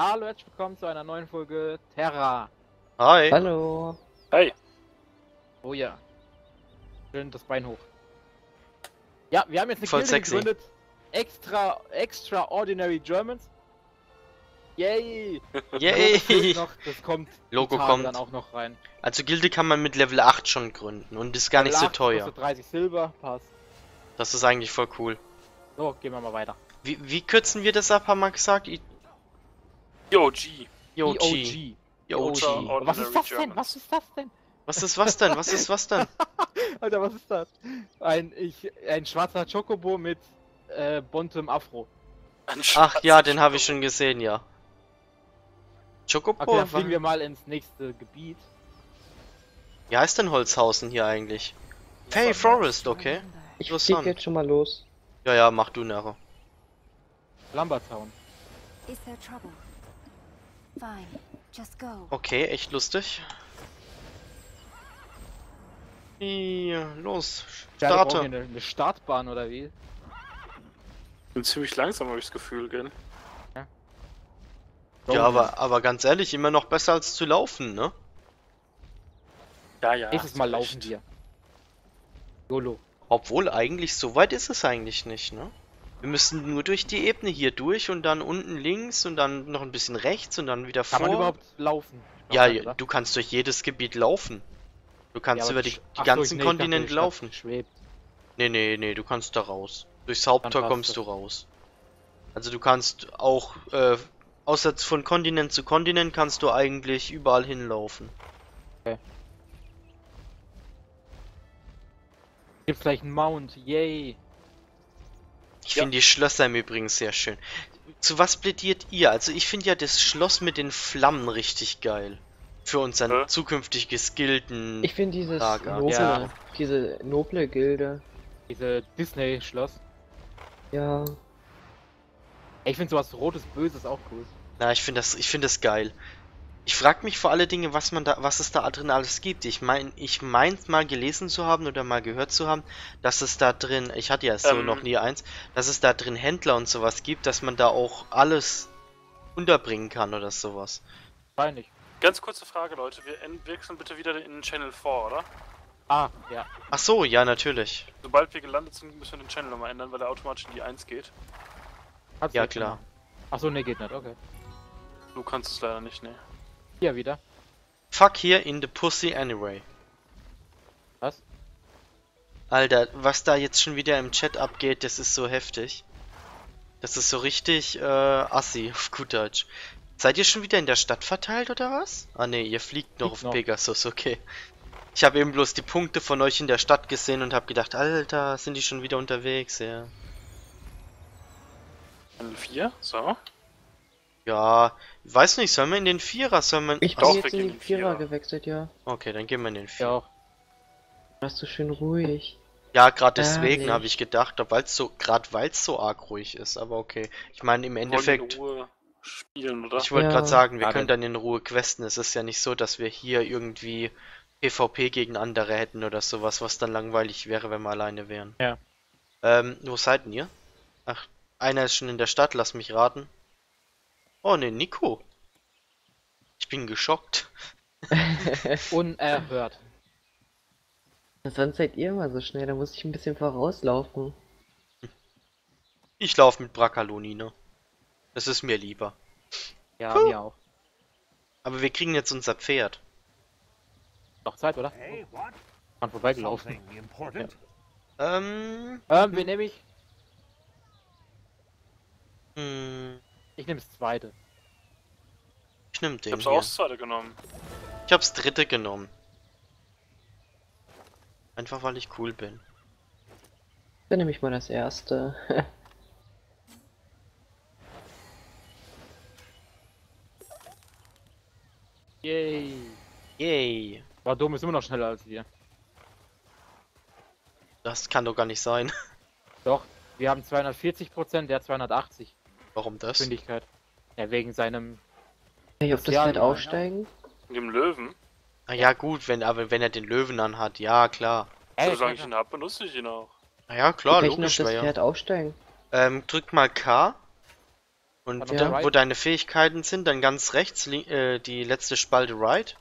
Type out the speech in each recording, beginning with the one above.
Hallo, herzlich willkommen zu einer neuen Folge Terra. Hi. Hallo. Hey, Oh ja. Schön das Bein hoch. Ja, wir haben jetzt eine Voll Gilde sexy. gegründet. Extra, Extraordinary Germans. Yay! Yay. Das kommt noch, das kommt Logo kommt. dann auch noch rein. Also Gilde kann man mit Level 8 schon gründen und ist gar nicht so teuer. kostet 30 Silber, passt. Das ist eigentlich voll cool. So, gehen wir mal weiter. Wie, wie kürzen wir das ab, haben wir gesagt? I OG. YOG. EOG. YOG. Ultra- Was ist das denn? Was ist das denn? Was ist was denn? Was ist was denn? Alter, was ist das? Ein, ich, ein schwarzer Chocobo mit äh, bontem Afro. Ach ja, den habe ich schon gesehen, ja. Chocobo? Okay, dann fliegen wir mal ins nächste Gebiet. Wie heißt denn Holzhausen hier eigentlich? Fay Forest, okay. Ich flieg jetzt schon mal los. Ja, ja, mach du nachher. Lumbertown. Is there trouble? Okay, echt lustig. Ja, los, Ja, starte. hier eine, eine Startbahn oder wie? bin ziemlich langsam, habe ich das Gefühl, gell? Ja, aber, aber ganz ehrlich, immer noch besser als zu laufen, ne? Ja, ja. Nächstes Mal laufen wir. YOLO. Obwohl eigentlich so weit ist es eigentlich nicht, ne? Wir müssen nur durch die Ebene hier durch und dann unten links und dann noch ein bisschen rechts und dann wieder Kann vor. man überhaupt laufen? ja, Oder? du kannst durch jedes Gebiet laufen. Du kannst Ja, über die, die so, ganzen dachte, Kontinente laufen. Schwebt. Nee, nee, nee, du kannst da raus. Durchs Haupttor kommst du raus. Also du kannst auch, äh, außer von Kontinent zu Kontinent kannst du eigentlich überall hinlaufen. Gibt's gleich einen Mount, yay. Ich Ja. finde die Schlösser im Übrigen sehr schön. Zu was plädiert ihr? Also ich finde ja das Schloss mit den Flammen richtig geil. Für unseren Hä? zukünftiges Gilden. Ich finde dieses Lager. noble, Ja. diese noble Gilde. Diese Disney-Schloss. Ja. Ich finde sowas Rotes Böses auch cool. Na, ich finde das, ich finde das geil. Ich frage mich vor allen Dingen, was man da, was es da drin alles gibt. Ich meine, ich meint mal gelesen zu haben oder mal gehört zu haben, dass es da drin, ich hatte ja so Ähm. noch nie eins, dass es da drin Händler und sowas gibt, dass man da auch alles unterbringen kann oder sowas. Wahrscheinlich. Ganz kurze Frage, Leute. Wir wechseln bitte wieder in Channel 4, oder? Ah, ja. Ach so, ja, natürlich. Sobald wir gelandet sind, müssen wir den Channel nochmal ändern, weil er automatisch in die 1 geht. Hat's Ja, klar. Ach so, ne, geht nicht, okay. Du kannst es leider nicht, ne. Hier wieder. Fuck here in the pussy anyway. Was? Alter, was da jetzt schon wieder im Chat abgeht, das ist so heftig. Das ist so richtig, äh, assi, auf gut Deutsch. Seid ihr schon wieder in der Stadt verteilt oder was? Ah ne, ihr fliegt noch Fliegt auf noch. Pegasus, okay. Ich habe eben bloß die Punkte von euch in der Stadt gesehen und habe gedacht, Alter, sind die schon wieder unterwegs, ja. Channel 4, so. Ja, ich weiß nicht, sollen wir in den Vierer, sollen wir... Ich Auch bin jetzt in den Vierer Vierer. gewechselt, ja. Okay, dann gehen wir in den Ja Vierer. auch. Das ist so schön ruhig. Ja, gerade deswegen Ehrlich. habe ich gedacht, weil es so, gerade weil es so arg ruhig ist, aber okay. Ich meine, im Endeffekt... in Ruhe spielen, oder? Ich wollte Ja. gerade sagen, wir Ja, können dann- dann in Ruhe questen. Es ist ja nicht so, dass wir hier irgendwie PvP gegen andere hätten oder sowas, was dann langweilig wäre, wenn wir alleine wären. Ja. Ähm, wo seid denn ihr? Ach, einer ist schon in der Stadt, lass mich raten. Oh ne, Nico. Ich bin geschockt. Unerhört. Sonst seid ihr immer so schnell, da muss ich ein bisschen vorauslaufen. Ich laufe mit Bracaloni, ne? Das ist mir lieber. Ja, Puh. mir auch. Aber wir kriegen jetzt unser Pferd. Noch Zeit, oder? Hey, what? Kann vorbeigelaufen. Important? Ähm, Ähm, wen nehme ich? hm, Ich nehme das zweite. ich nehm Ich den hab's hier. auch das zweite genommen. Ich hab's dritte genommen. Einfach weil ich cool bin. Dann nehme ich mal das erste. Yay. Yay. War dumm ist immer noch schneller als wir. Das kann doch gar nicht sein. Doch, wir haben 240%, der 280 Warum das? Geschwindigkeit. Ja, wegen seinem. Kann ich auf das Ja, Pferd ja. aufsteigen? Mit dem Löwen. Ah ja gut, wenn aber wenn er den Löwen anhat, ja klar. Ey, Solange ich klar, ihn hab, benutze ich ihn auch. Na ja klar, Wie kann ich denn auf logisch das wäre ja. Pferd aufsteigen? Ähm, drück mal K Und da, right? wo deine Fähigkeiten sind, dann ganz rechts äh, die letzte Spalte right.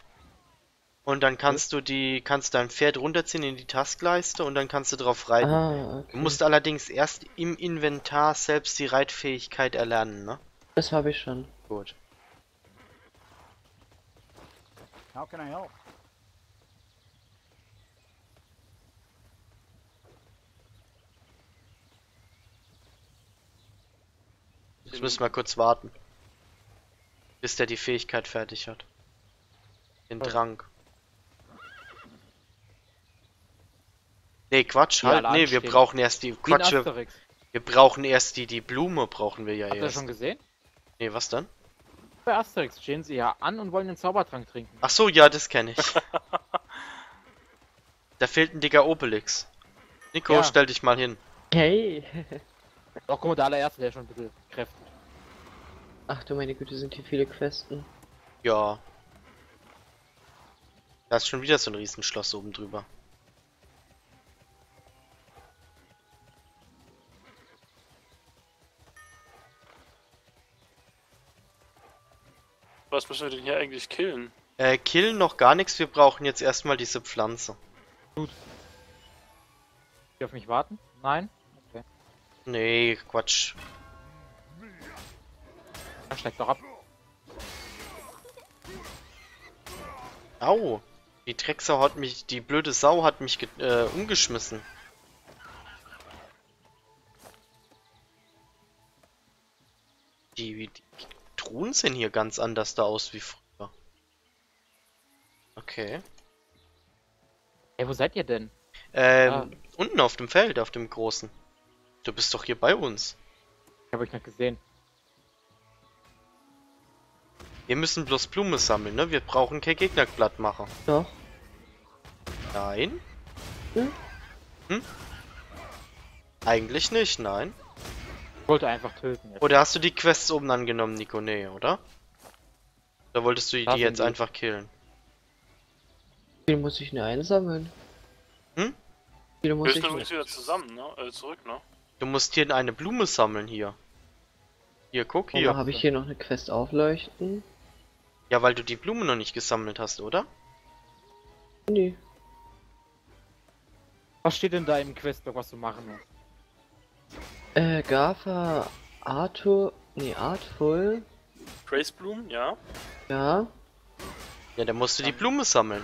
Und dann kannst du die, kannst dein Pferd runterziehen in die Taskleiste und dann kannst du drauf reiten. Ah, okay. Du musst allerdings erst im Inventar selbst die Reitfähigkeit erlernen, ne? Das habe ich schon. Gut. How can I help? Jetzt müssen wir kurz warten. Bis der die Fähigkeit fertig hat. Den Okay. Nee, Quatsch, halt. alle Nee, wir brauchen erst die. Wie Quatsch, wir, brauchen erst die, die Blume brauchen wir ja Habt ihr erst. schon gesehen? Nee, was dann? Bei Asterix stehen sie ja an und wollen den Zaubertrank trinken. Ach so, ja, das kenne ich. da fehlt ein dicker Obelix. Nico, Ja. stell dich mal hin. Hey! Doch, guck mal, der allererste, der ist schon ein bisschen kräftig. Ach du meine Güte, sind hier viele Questen. Ja. Da ist schon wieder so ein Riesenschloss oben drüber. Was müssen wir denn hier eigentlich killen? Äh, killen noch gar nichts, wir brauchen jetzt erstmal diese Pflanze. Die auf mich warten? Nein? Okay. Nee, Quatsch. Dann steigt doch ab. Au! Die Drecksau hat mich, die blöde Sau hat mich ge- äh, umgeschmissen. Sehen hier ganz anders da aus wie früher. Okay. Ey, wo seid ihr denn? Ähm, Ah. unten auf dem Feld, auf dem großen. Du bist doch hier bei uns. Ich habe euch nicht gesehen. Wir müssen bloß Blume sammeln, ne? Wir brauchen kein Gegnerblattmacher. Doch. Nein? Hm? Hm? Eigentlich nicht, nein. Ich wollte einfach töten. Jetzt. Oder hast du die Quests oben angenommen, Nico? Nee, oder? Oder wolltest du die Da sind jetzt die. einfach killen? Wie muss ich denn einsammeln? Hm? Wie muss ich übrigens wieder zusammen, ne? Äh, zurück, ne? Du musst hier eine Blume sammeln, hier. Hier, guck hier. habe ich hier noch eine Quest aufleuchten? Ja, weil du die Blume noch nicht gesammelt hast, oder? Nee. Was steht denn da im Questlog, was du machen musst? Äh, Gafa, Arthur, nee, Artful, Grace Bloom, ja. ja. Ja, dann musst du die Blume sammeln.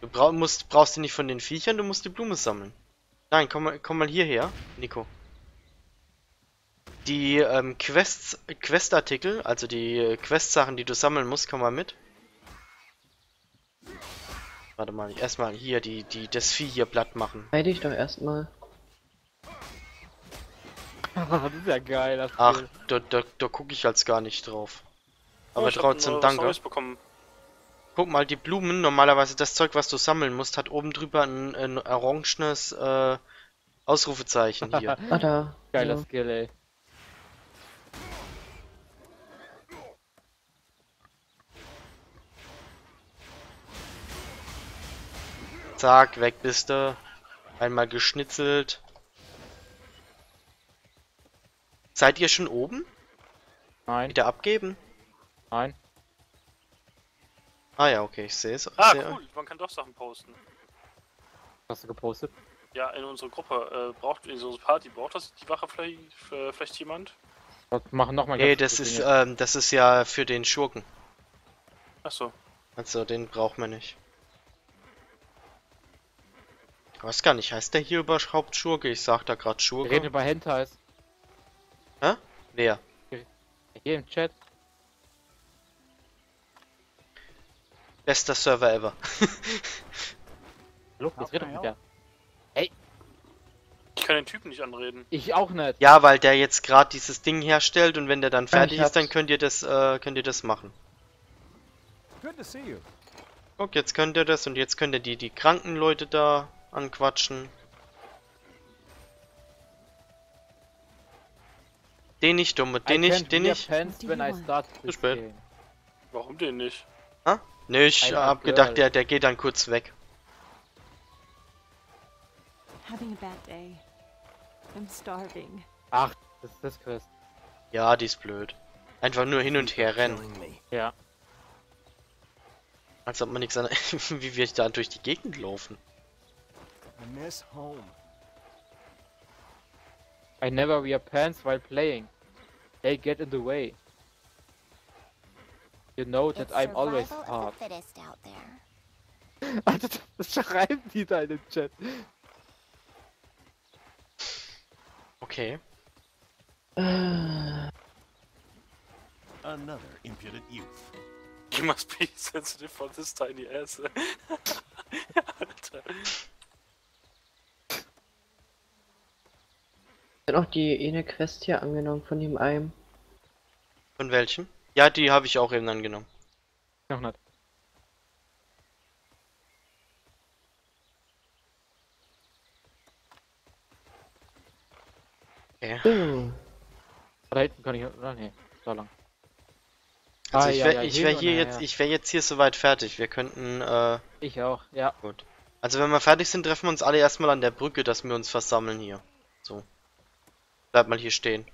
Du brau musst, brauchst die nicht von den Viechern, du musst die Blume sammeln. Nein, komm mal, komm mal hierher, Nico. Die ähm, Quests, Questartikel, also die äh, Quest-Sachen, die du sammeln musst, komm mal mit. Warte mal, erstmal hier die, die, das Vieh hier platt machen. Heide ich doch erstmal. das ist ja geil, das Ach, Spiel. da, da, da gucke ich als gar nicht drauf. Aber Oh, trotzdem, danke. Guck mal, die Blumen, normalerweise das Zeug, was du sammeln musst, hat oben drüber ein, ein orangenes äh, Ausrufezeichen hier. Ah, da. Geiler Ja. Skill, ey. Zack, weg bist du. Einmal geschnitzelt. Seid ihr schon oben? Nein, Wieder abgeben? nein. Ah ja, okay, ich sehe es. Ah, Sehr- cool, man kann doch Sachen posten. Hast du gepostet? Ja, in unsere Gruppe. Äh, braucht in unsere Party, braucht das die Wache vielleicht, äh, vielleicht jemand? Wir machen nochmal Nee, das ist, ähm, das ist ja für den Schurken. Achso. Also, den braucht man nicht. Ich weiß gar nicht, heißt der hier überhaupt Schurke? Ich sag da grad Wir Schurke. reden über Hentais. Wer? Hier im Chat. Bester Server ever. Hallo, jetzt red doch mit der. Ich kann den Typen nicht anreden. Ich auch nicht. ja, weil der jetzt gerade dieses Ding herstellt und wenn der dann fertig ist, dann könnt ihr das, äh, könnt ihr das machen. Good to see you. Guck, jetzt könnt ihr das und jetzt könnt ihr die, die kranken Leute da anquatschen. Den nicht, dumme, den I nicht, den nicht. I Zu spät. Warum den nicht? Nö, ich Einer hab gedacht, der, der geht dann kurz weg. Having a bad day. I'm starving. Ach, das ist das Quest. Ja, die ist blöd. Einfach nur hin und her rennen. Ja. Als ob man nichts an... wie wir da durch die Gegend laufen. I miss home. I never wear pants while playing. They get in the way. You know that It's I'm always hard. the fittest out there. Alter, das schreiben die da in den Chat. Okay. Another impudent youth. You must be sensitive for this tiny ass. Alter. Ich hab auch die eine Quest hier angenommen von dem einen. Von welchem? Ja, die habe ich auch eben angenommen. Noch nicht. Okay. So. Da hinten kann ich. Oder? Nee, da lang. Also Ah, ich ja, wäre ja, ich hin wär hier jetzt, ja. ich wäre jetzt hier soweit fertig. Wir könnten, äh, Ich auch, ja. gut. Also wenn wir fertig sind, treffen wir uns alle erstmal an der Brücke, dass wir uns versammeln hier. Bleib mal hier stehen.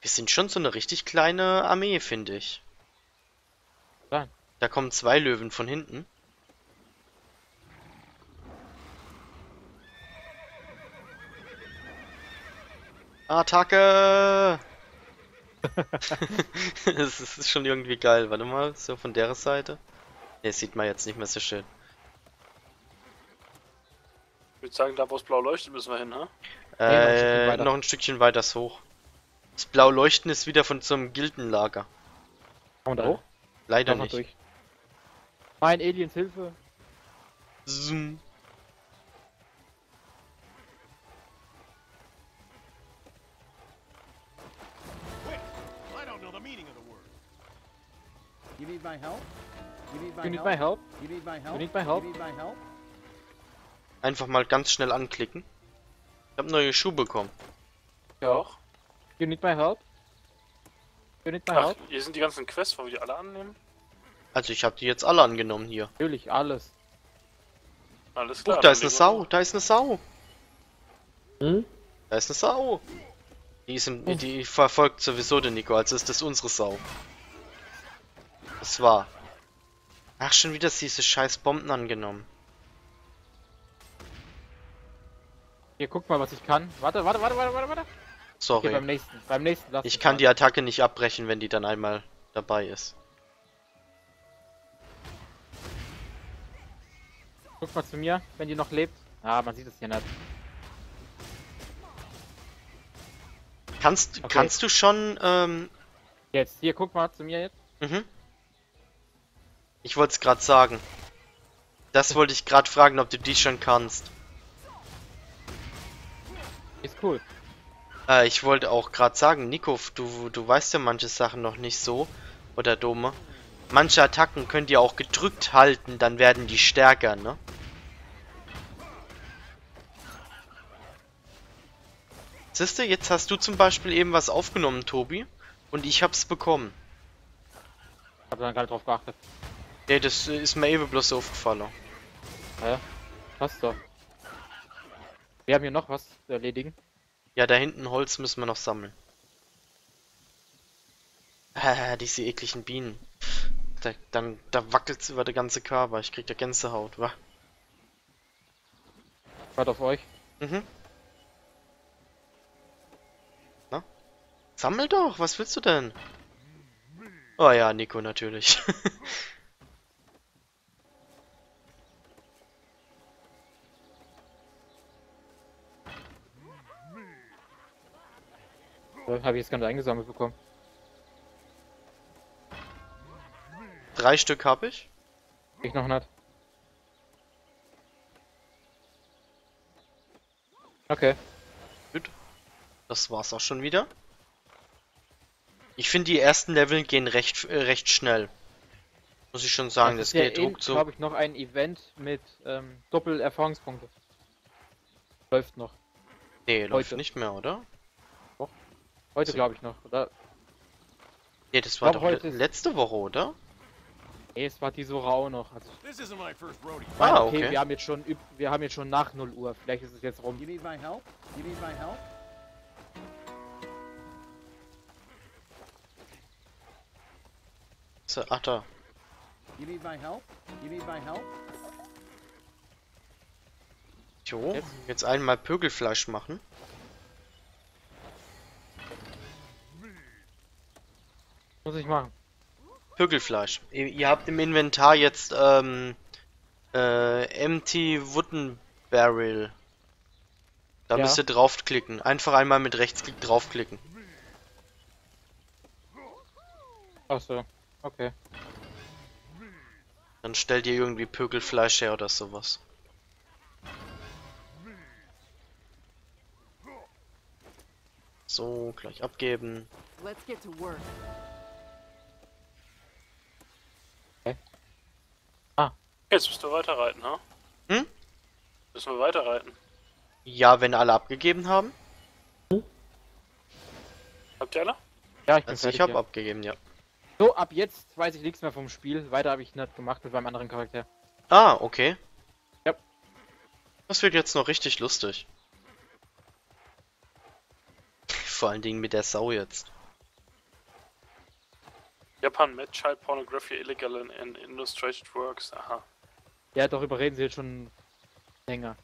Wir sind schon so eine richtig kleine Armee, finde ich. Nein. Da kommen zwei Löwen von hinten. Attacke! das ist schon irgendwie geil. Warte mal, so von der Seite. Ne, sieht man jetzt nicht mehr so schön. Ich würde sagen, da wo es blau leuchtet, müssen wir hin, ha? noch ein Stückchen Äh, weiter. noch ein Stückchen weiter hoch. Das blau leuchten ist wieder von so einem Gildenlager. Kommen wir da Äh, hoch? Leider nicht. durch. Mein Aliens Hilfe. Zoom. Wait, I don't know the meaning of the word. You need my help? You need my You need help? my help? You need my help? need my help? You need my help? Einfach mal ganz schnell anklicken. Ich habe neue Schuhe bekommen. Ja. Auch. You need my help? You need my Ach, help? hier sind die ganzen Quests, wollen wir die alle annehmen? Also ich habe die jetzt alle angenommen hier. Natürlich, alles. Alles klar. da dann ist eine Sau, da ist eine Sau. Hm? Da ist eine Sau. Die, ist im, die verfolgt sowieso den Nico, also ist das unsere Sau. Das war. Ach, schon wieder diese scheiß Bomben angenommen. Hier, guck mal, was ich kann. Warte, warte, warte, warte, warte, Sorry. beim nächsten. Beim nächsten Ich kann die Attacke nicht abbrechen, wenn die dann einmal dabei ist. Guck mal zu mir, wenn die noch lebt. Ah, man sieht es hier nicht. Kannst, Okay. kannst du schon, ähm, Jetzt, hier, guck mal zu mir jetzt. mhm. Ich wollte es gerade sagen. Das wollte ich gerade fragen, ob du die schon kannst. Ist cool. Äh, ich wollte auch gerade sagen, Nico, du, du weißt ja manche Sachen noch nicht so. Oder Dome. Manche Attacken könnt ihr auch gedrückt halten, dann werden die stärker, ne? Siehste, jetzt hast du zum Beispiel eben was aufgenommen, Tobi. Und ich hab's bekommen. Hab dann gerade drauf geachtet. Nee, das ist mir eben bloß so aufgefallen. Hä? Passt doch. Wir haben hier noch was zu erledigen. Ja, da hinten Holz müssen wir noch sammeln. Ah, diese ekligen Bienen. Da, dann, da wackelt's über der ganze Körper. Ich krieg da Gänsehaut, wa? Warte auf euch. Mhm. Na? Sammel doch, was willst du denn? Oh ja, Nico natürlich. Habe ich jetzt gar nicht eingesammelt bekommen. Drei Stück habe ich. Ich noch nicht. Okay. Das war's auch schon wieder. Ich finde, die ersten Level gehen recht, äh, recht schnell. Muss ich schon sagen, das, ja geht eben, ruckzuck. glaube ich, noch ein Event mit ähm, Doppel-Erfahrungspunkte. Läuft noch. Nee, läuft heute. nicht mehr, oder? Heute glaube ich noch, oder? Ne, das war doch heute letzte Woche, oder? Ne, es war die so rau noch. Also ah, okay. okay. Wir haben jetzt schon wir haben jetzt schon nach 0 Uhr. Vielleicht ist es jetzt rum. So, ach da. You need my help? You need my help? Jo, jetzt einmal Pögelfleisch machen. Muss ich machen. Pögelfleisch. Ihr, ihr habt im Inventar jetzt ähm, äh, Empty Wooden Barrel. Da Ja. müsst ihr draufklicken. Einfach einmal mit Rechtsklick draufklicken. Ach so. Okay. Dann stellt ihr irgendwie Pögelfleisch her oder sowas. So, gleich abgeben. Let's get to work. Jetzt müssen wir weiterreiten, ha? Hm? Müssen wir weiterreiten. Ja, wenn alle abgegeben haben. Habt ihr alle? Ja, ich bin Also ich habe ja. abgegeben, ja. So, ab jetzt weiß ich nichts mehr vom Spiel. Weiter habe ich nicht gemacht mit meinem anderen Charakter. Ah, okay. Ja. Das wird jetzt noch richtig lustig. Vor allen Dingen mit der Sau jetzt. Japan Met Child Pornography Illegal in, in Illustrated Works. Aha. Ja, darüber reden sie jetzt schon länger.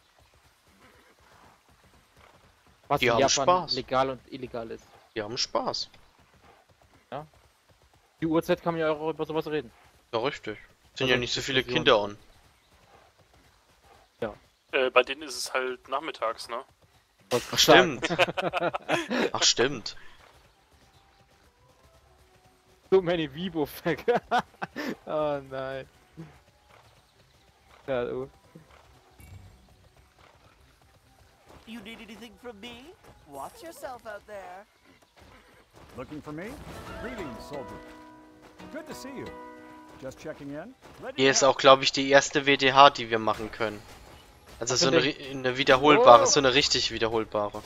Was Die in haben Japan Spaß. legal und illegal ist. Die haben Spaß. Die Uhrzeit kann man ja auch über sowas reden. Ja, richtig. Sind Also ja nicht so viele. Kinder on. Äh, bei denen ist es halt nachmittags, ne? Ach, stimmt. Ach, stimmt. So many Vibo Oh nein. Ja, oh. You need anything from me? Watch yourself out there. Looking for me? Greetings, soldier. Good to see you. Just checking in? Hier ist auch, glaube ich, die erste WDH, die wir machen können. Also so eine, eine wiederholbare, Oh. so eine richtig wiederholbare.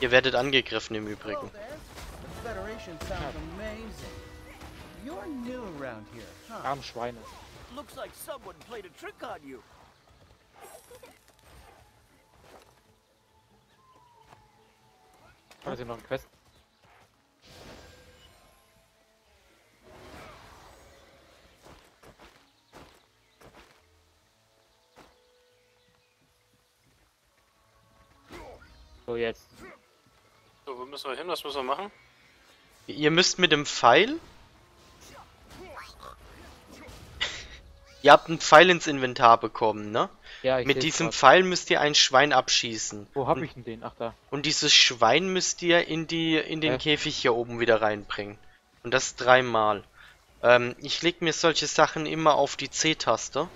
Ihr werdet angegriffen im Übrigen. Arm Schweine. Looks like someone played a trick on you. Haben sie noch eine Quest? So, jetzt. So, wo müssen wir hin? Was müssen wir machen? Ihr müsst mit dem Pfeil. Ihr habt einen Pfeil ins Inventar bekommen, ne? Ja, ich Mit diesem grad. Pfeil müsst ihr ein Schwein abschießen. Wo hab Und- ich denn den? Ach da. Und dieses Schwein müsst ihr in die in den Hä? Käfig hier oben wieder reinbringen. Und das dreimal. Ähm, ich leg mir solche Sachen immer auf die C-Taste.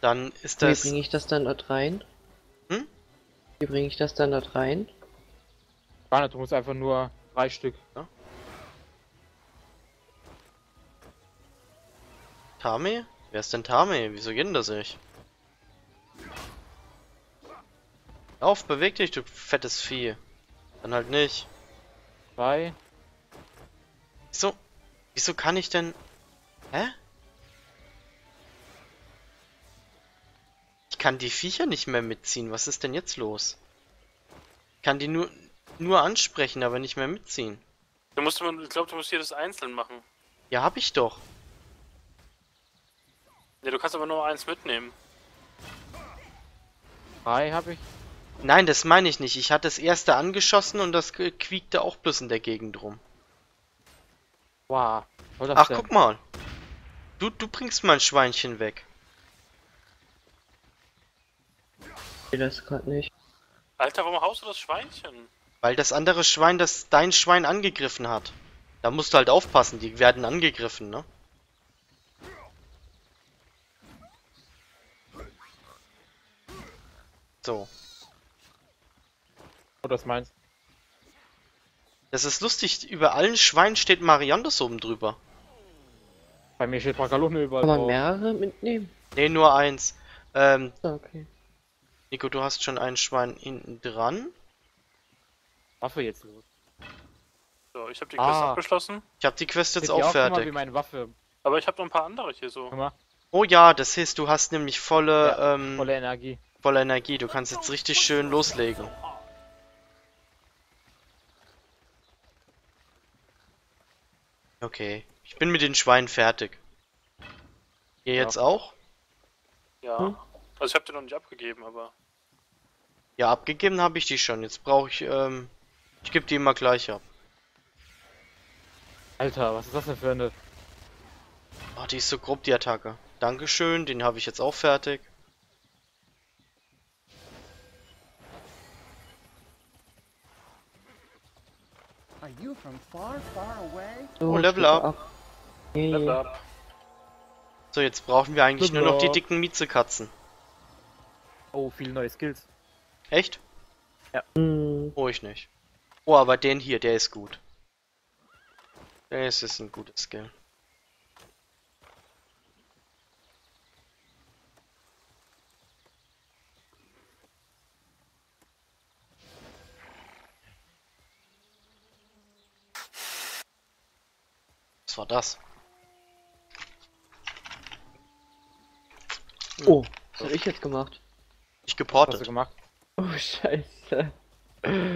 Dann ist Wie das. bringe ich das dann dort rein? Hm? Wie bringe ich das dann dort rein? Nicht, du musst einfach nur drei Stück. Tame? Wer ist denn Tame? Wieso geht denn das nicht? Auf, beweg dich, du fettes Vieh. Dann halt nicht. Zwei. Wieso? Wieso kann ich denn. Hä? Ich kann die Viecher nicht mehr mitziehen. Was ist denn jetzt los? Ich kann die nur, nur ansprechen, aber nicht mehr mitziehen. Du musst, ich glaube, du musst jedes einzeln machen. Ja, hab ich doch. Ne, du kannst aber nur eins mitnehmen. Drei habe ich. Nein, das meine ich nicht. Ich hatte das erste angeschossen und das quiekte auch bloß in der Gegend rum. Wow. Ach, denn? guck mal. Du, du bringst mein Schweinchen weg. Ich das gerade nicht. Alter, warum haust du das Schweinchen? Weil das andere Schwein, das dein Schwein angegriffen hat. Da musst du halt aufpassen, die werden angegriffen, ne? So. Oh, das meinst Das ist lustig, über allen Schweinen steht Mariandes oben drüber. Bei mir steht Bragalone überall Kann man drauf. mehrere mitnehmen? Ne, nur eins. Ähm, okay. Nico, du hast schon ein Schwein hinten dran. Waffe jetzt los. So, ich habe die Quest Ah. abgeschlossen. Ich habe die Quest jetzt Seht auch ihr guck mal, fertig. wie meine Waffe. Aber ich habe noch ein paar andere hier so. Guck mal, Oh ja, das heißt, du hast nämlich volle, Ja, ähm, volle Energie. Volle Energie. Du kannst jetzt richtig schön loslegen. Okay. Ich bin mit den Schweinen fertig. Ihr Ja. jetzt auch? Ja. Hm? Also ich habe den noch nicht abgegeben, aber. Ja, abgegeben habe ich die schon. Jetzt brauche ich, ähm, ich gebe die immer gleich ab. Alter, was ist das denn für eine... Oh, die ist so grob, die Attacke. Dankeschön, den habe ich jetzt auch fertig. Are you from far, far away? So, Oh, Level up. Ja, Level ja. up. So, jetzt brauchen wir eigentlich nur noch die Level dicken Miezekatzen. Oh, viele neue Skills. Echt? Hm, Oh, ich nicht. Oh, aber den hier, der ist gut. Der ist, ist ein gutes Skill. Was war das? Oh, was hab ich jetzt gemacht? Ich Was hast du geportet. gemacht? Oh, scheiße.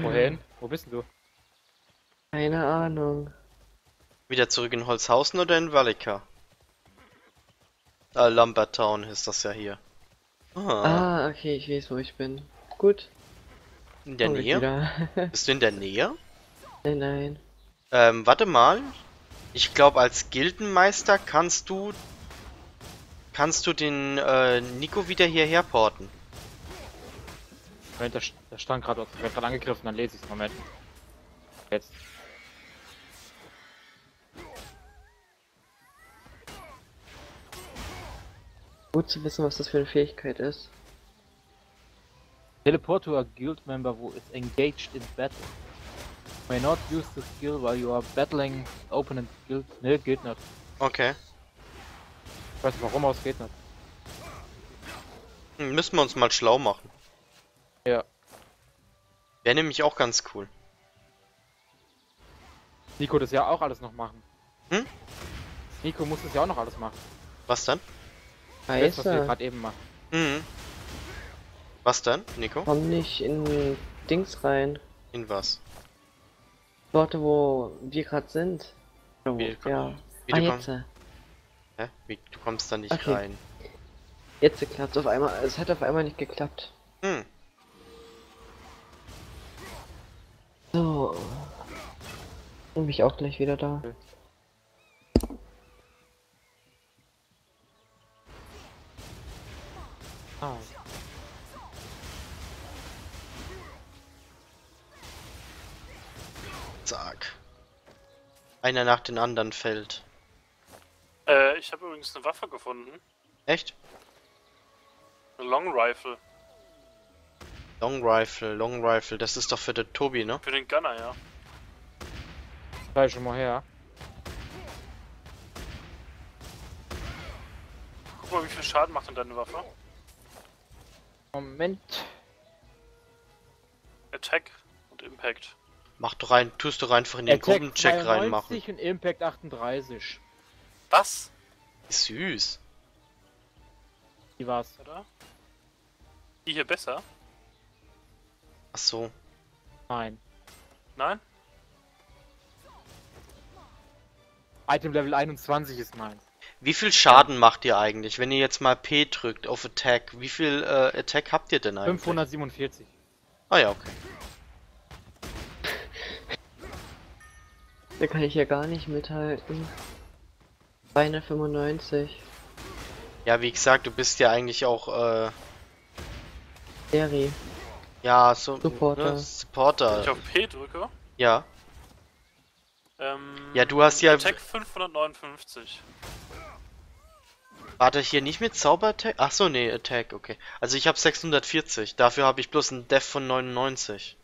Wohin? Wo bist denn du? Keine Ahnung. Wieder zurück in Holzhausen oder in Valika? Äh, Lambertown ist das ja hier. Ah, Ah, okay, ich weiß, wo ich bin. Gut. in der komm Nähe? Bist du in der Nähe? nein, nein. Ähm, warte mal. Ich glaube, als Gildenmeister kannst du kannst du den äh, Nico wieder hierher porten. Moment, der, der stand gerade, der wird gerade angegriffen, dann lese ich es. Moment. Jetzt. Gut zu wissen, was das für eine Fähigkeit ist. Teleport to a guild member who is engaged in battle. May not use the skill while you are battling opponent guild. Ne, geht nicht. Okay. Ich weiß nicht warum, aber es geht nicht. Hm, müssen wir uns mal schlau machen. Ja. Wäre nämlich auch ganz cool. Nico das ja auch alles noch machen. Hm? Nico muss das ja auch noch alles machen. Was dann? Das, was wir gerade eben machen. Mhm. Was dann, Nico? Komm nicht in Dings rein. In was? Orte, wo wir gerade sind. Wie- ja. Wie ah, du, jetzt. komm, äh, hä? Wie, du kommst da nicht Okay. rein. Jetzt klappt auf einmal. Es hat auf einmal nicht geklappt. Hm. So. Bin ich auch gleich wieder da. Einer nach den anderen fällt. Äh, ich habe übrigens eine Waffe gefunden. Echt? Eine Long Rifle. Long Rifle, Long Rifle, das ist doch für den Tobi, ne? Für den Gunner, ja. Schau ich schon mal her. Guck mal, wie viel Schaden macht denn deine Waffe? Moment. Attack und Impact. Mach doch rein, tust doch einfach in den Attack Gruppencheck 92 reinmachen. und Impact 38. Was? Süß. Die war's. Oder? Die hier besser? Ach so. Nein. Nein? Item Level 21 ist meins. Wie viel Schaden macht ihr eigentlich, wenn ihr jetzt mal P drückt auf Attack? Wie viel äh, Attack habt ihr denn eigentlich? 547. Ah ja, okay. Da kann ich ja gar nicht mithalten. 295. Ja, wie gesagt, du bist ja eigentlich auch, äh, Seri. ja, so, Supporter. Ne, Supporter. Wenn ich auf P drücke. Ja. Ähm, Ja, du hast ja- Attack 559. Warte, hier nicht mit Zauber-Attack? Ach so, nee, Attack, okay. Also ich habe 640, dafür habe ich bloß einen Def von 99.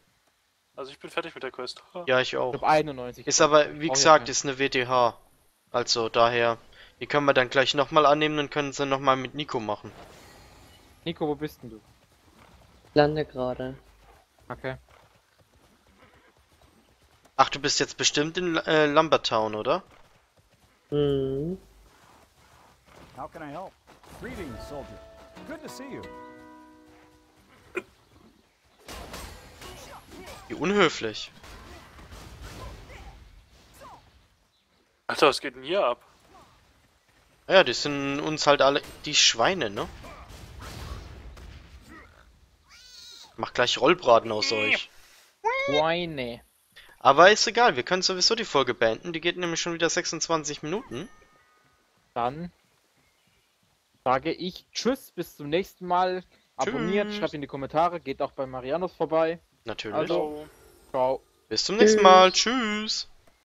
Also ich bin fertig mit der Quest. Ja, ich Ich auch. glaub 91. Ist aber, wie ich gesagt, ist eine WTH. Also daher, die können wir dann gleich nochmal annehmen und können sie nochmal mit Nico machen. Nico, wo bist denn du? Lande gerade. Okay. Ach, du bist jetzt bestimmt in äh, Lambertown, oder? Hm. How can I help? Greetings, soldier. Good to see you. Wie unhöflich. Alter, was geht denn hier ab? Ja, die sind uns halt alle die Schweine, ne? Mach gleich Rollbraten aus euch. Schweine. Aber ist egal, wir können sowieso die Folge beenden. Die geht nämlich schon wieder 26 Minuten. Dann sage ich Tschüss, bis zum nächsten Mal. Abonniert, Tschüss. schreibt in die Kommentare, geht auch bei Marianus vorbei. Natürlich. Also, ciao. Bis zum nächsten Mal. Tschüss.